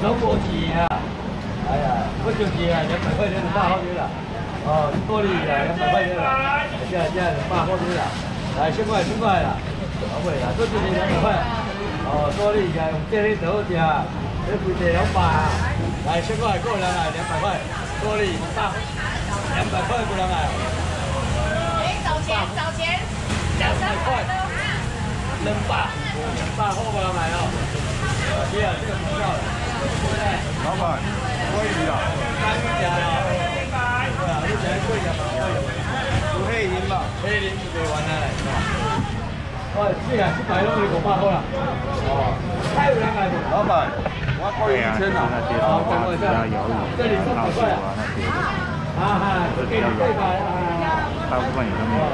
中国钱啊！哎呀，不就钱啊，两百块钱就大好几了。哦，多利啊，两百块钱了，现在现在大好几了，来千块千块了，好贵啦，多几钱两百块。哦，多利啊，用这里多只，这贵只两百啊，来千块够人啊，两百块，多利大，两百块够人啊。哎，找钱找钱，两百块。两百，两百好不人来哦。老板，可以啊。老板，我可以啊，现在跌到八十，有五十啊，到十啊，那跌，这比有，大部分也都没有。